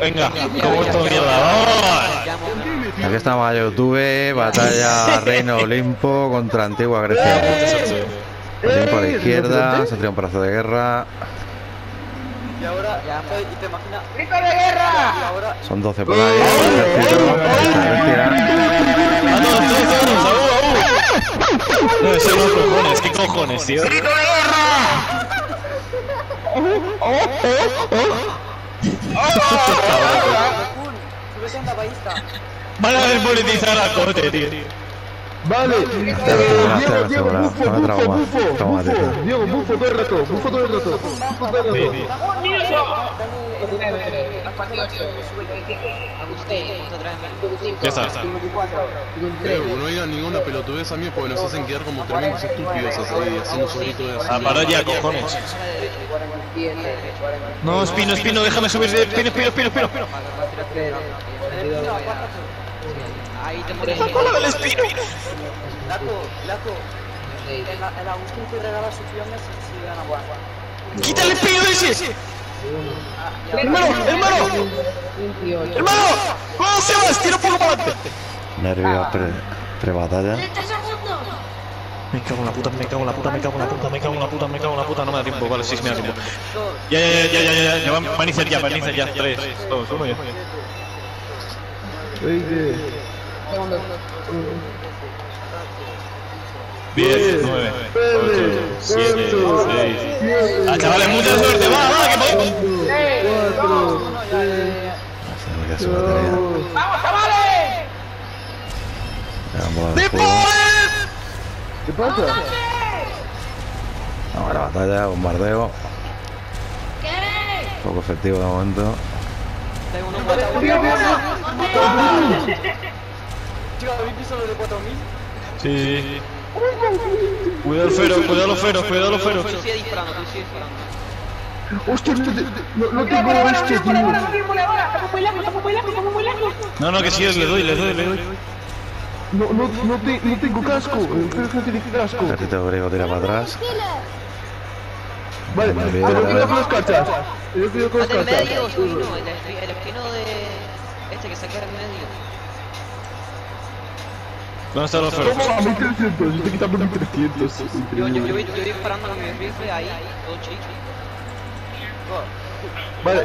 Venga, como esto mierda, vamos. Aquí estamos a YouTube, batalla Reino Olimpo contra Antigua Grecia. Olimpo a la izquierda, se un brazo de guerra. Y ahora, ya, y te imaginas. ¡Grito de guerra! Son 12 por ahí. Ah, no, aú. No, ese no cojones, ¿qué cojones, tío? ¡Grito de guerra! Van a desmonetizar la corte, tío. Vale, Diego, Diego, bufo, bufo, bufo. Diego, bufo todo el rato, bufo todo el rato, bufo todo el rato. Ya está. No digan ninguna pelotudez a mí porque nos hacen quedar como tremendos estúpidos así, haciendo sobrito de Ah, para ya, cojones. No, Espino, Espino, déjame subir de... Espino, Espino, Espino, Espino. Ahí te ¡Esa cola del Espino! Laco, Laco. La, la Agustín te regala sus si gana guapa. ¡Quítale el Espino ese! ¡Hermano, hermano! ¡Hermano! ¡Vamos, Sebas! ¡Tira un poco para adelante! Nervios pre- pre-batalla. Me cago en la puta, me cago en la puta, me cago en la puta, me cago en la puta, me cago en la puta, no me da tiempo, vale, sí, sí me da tiempo. Ya, ya, ya, ya, ya, ya, ya, van, a iniciar ya, van a iniciar ya, tres, dos, uno ya. Veinte. Diez, nueve, ocho, siete, seis. Ah, chavales, mucha suerte, va, va, que podemos. ¡Vamos, chavales! ¿Qué pasa? Vamos a la batalla, bombardeo. Poco efectivo de momento. Tengo unos 4.000. Chico, ¿habéis visto los de 4.000? Sí. Cuidado el fero, cuidado los feros, cuidado los feros. Tú sigue disparando, tú sigue disparando. Hostia, este no, no ¡Mira, tengo este, mira, tío. mira, mira, mira, mira! ¡Estamos muy lejos, estamos muy lejos, estamos muy lejos! No, no, que sí, le doy, le doy, le doy. No, no, no, te, no tengo casco. El no tiene casco. Tira para atrás. Vale, te lo pido a con cachas. Pido con El cachas. de-. Este que se queda en medio. ¿Dónde están los feros? Toma, 1300, estoy quitando 1300. Yo, yo, yo, voy- yo voy disparando con mi rifle ahí, todo chico. Vale,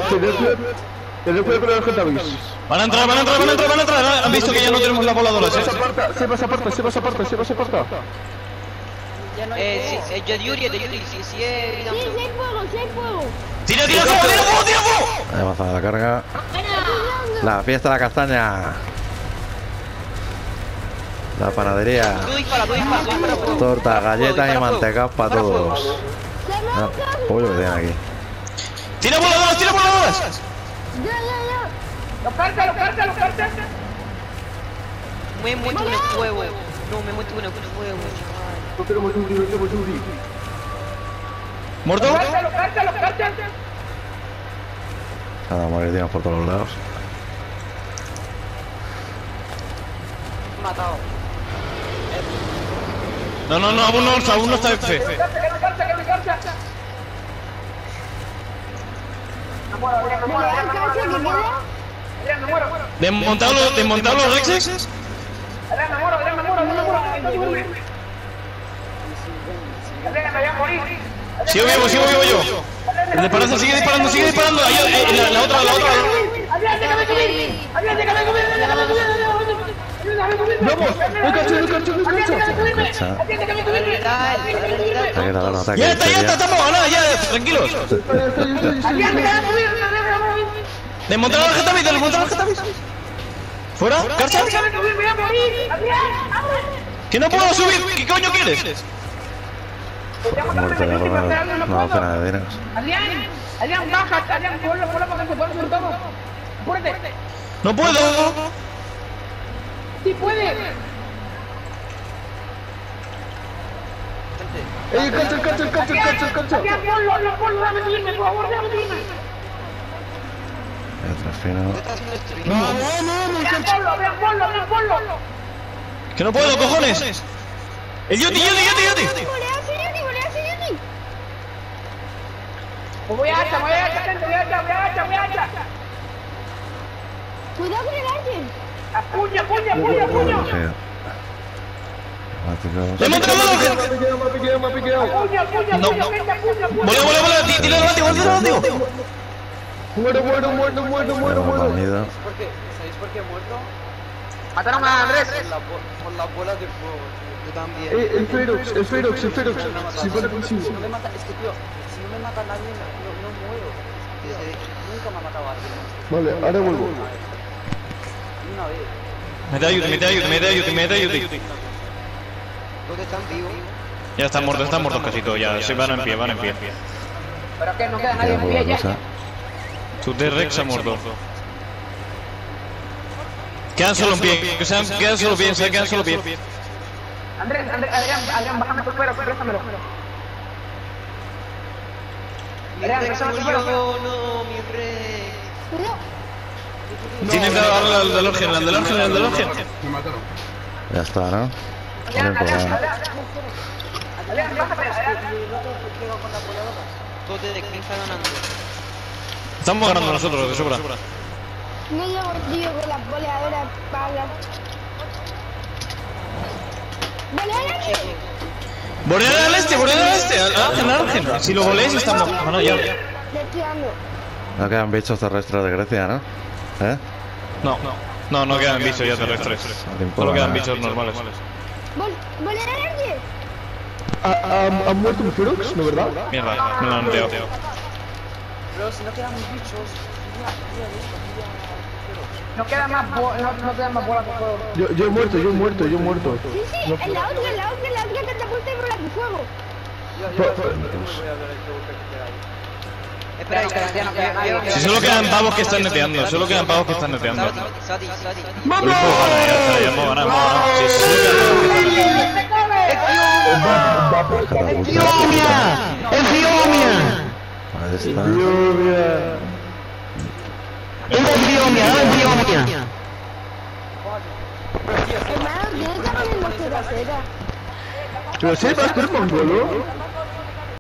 tened cuidado. Con el Getavis. Van a entrar, van a entrar, van a entrar, van a entrar. Han visto que ya no tenemos las voladoras, Se eh. aparta, se va, se aparta, se va, se aparta, se va, se aparta. Eh, sí, eh, de Yuri, de Yuri, sí, sí, eh, Sí, sí hay fuego, sí hay fuego. ¡Tira, tira fuego, tira fuego, tira fuego! Ahí avanzada la carga. La fiesta de la castaña. La panadería. Tú dispara, tú dispara, tú dispara fuego. Torta, galletas y mantecas para todos. Ah, pollo que tienen aquí. ¡Tira voladoras, tira voladoras! Ya, ya, ya. ¡Los cartas, los cartas, los cartas! Me muerto en el fuego. No, me muerto en el fuego, chaval. No tenemos Yuri, no tenemos Yuri. ¿Muerto? ¡Los cartas, los cartas, los cartas! Nada, morir por todos los lados. Matado. No, no, no, aún no, aún no está F. ¿Desmontar los, desmontar los Rexes? Adrián, me muero, Adrián, me muero, Adrián, me muero. Adrián, me voy a morir. Sigo vivo, sigo vivo yo. El sigue disparando, sigue disparando. Ahí, la, la otra, la otra. Adrián, déjame subir. Adrián, déjame subir, déjame subir, déjame subir. Vamos, no cacho, no cacho, no déjame cacho. Ya de está, ya está, estamos, nada, ya, tranquilos. La la. ¿Fuera? ¿Carcha? ¡Que no puedo subir! ¿Qué coño quieres? Muerto una una docena de dineros. Adrián, Adrián, baja, Adrián, ponlo, ponlo para que se pueda subir todo. Apúrate. ¡No puedo! Sí puede. ¡Ey, cacha, cacha, cacha, cacha, cacha! Adrián, ponlo, ponlo, ponlo, déjame subirme, por favor, déjame subirme. El trasfino. Adrián, ponlo, Adrián, ponlo, Adrián, ponlo. ¡Que no puedo, cojones! ¡El Yoti, Yoti, Yoti, Yoti! Pues voy a hacha, voy a hacha, gente, voy a hacha, voy a hacha, voy a hacha. Cuidado con el Arjen. ¡Puña, puña, puña, puña! Sí. Automáticos. ¡Le monta la mano! Ha ha ha piqueado. ¡Puña, puña, No, puña, no. puña, puña, puña! ¡Voleo, voleo, voleo! ¡Tira el látigo, tira el látigo! Muero, muero, muero, muero, muero, muero. ¿Sabéis por qué he muerto? ¡Mataron a Andrés! Por, la bo- por las bolas de fuego, tío. Yo también. Eh, el Ferox, el Ferox, el Ferox. Si fuera Si consigo. no me mata, es que tío, si no me mata nadie, no, muero. Nunca me ha matado alguien. Vale, ahora vuelvo. Vez. Mete ayuda, mete ayuda, mete ayuda, mete ayuda. ¿Dónde están vivos? Ya están muertos, están muertos casi todos ya. Se van en pie, van en pie. Pero que no queda nadie en pie ya. cosa. Su T-Rex ha muerto. Quedan solo en pie, que sean, quedan solo pie, se quedan solo pie. Andrés, Andrés, Adrián, Adrián, bájame tu cuero, préstamelo. Adrián, présame tu cuero. no, mi rey. Tienen que darle al del Orgen, al del Orgen, al del Orgen. Me mataron. Ya está, ¿no? Pues. Tote de quién está ganando. Estamos ganando nosotros, de sobra. No llevo tío con las boleadoras para. ¡Boleadora! ¡Boreal al este, boreal al este! ¡Al Argen, al Argen! Si lo golees estamos... Bueno, ya... No quedan bichos terrestres de Grecia, ¿no? ¿Eh? No, no, no quedan bichos ya terrestres. No Solo quedan bichos normales. ¡Boleadora Arjen! ¿Ha, muerto mi Ferox, ¿no verdad? Mierda, me lo han. Pero si no quedan bichos. No queda más, bo- no, no queda más bolas de fuego. Yo, yo he muerto, yo he muerto, yo he muerto. Sí, sí, en la otra, en la otra, en la otra catapulta y bola de fuego. Yo, yo, yo, no no queda nadie. Si solo quedan pavos que están neteando, solo quedan pavos que están neteando. Gana, ya hemos ganado, hemos ganado. Solo quedan pavos que están neteando. Tú eres mongolo.